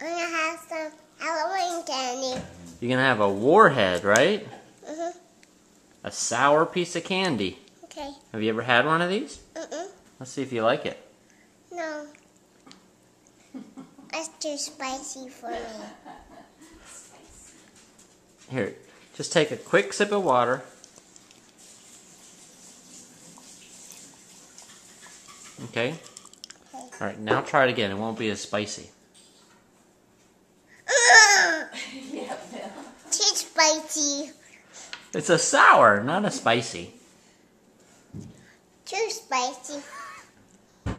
I'm gonna have some Halloween candy. You're gonna have a warhead, right? Mhm. A sour piece of candy. Okay. Have you ever had one of these? Mm-mm. Let's see if you like it. No. That's too spicy for me. Here, just take a quick sip of water. Okay? Okay. Alright, now try it again. It won't be as spicy. Spicy. It's a sour, not a spicy. Too spicy